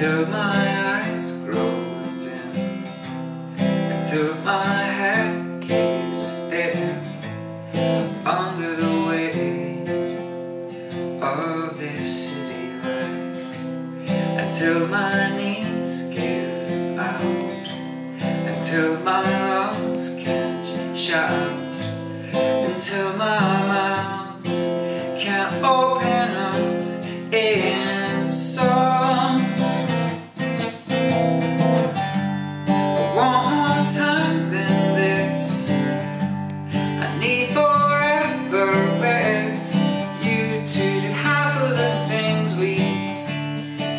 Until my eyes grow dim. Until my head caves in Under the weight of this city life. Until my knees give out. Until my lungs can't shout. Until my mind Need forever with you to do half of the things we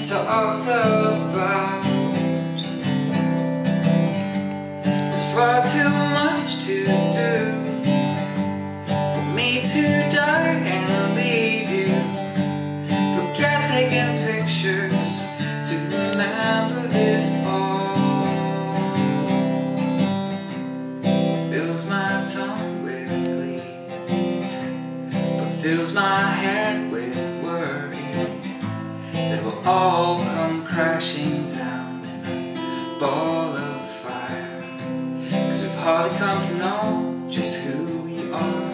talked about. There's far too much to do for me to die and leave you. Forget taking head with worry that will all come crashing down in a ball of fire. Cause we've hardly come to know just who we are,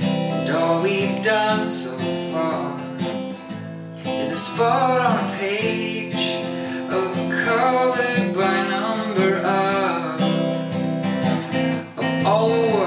and all we've done so far is a spot on a page of colored by number of, of all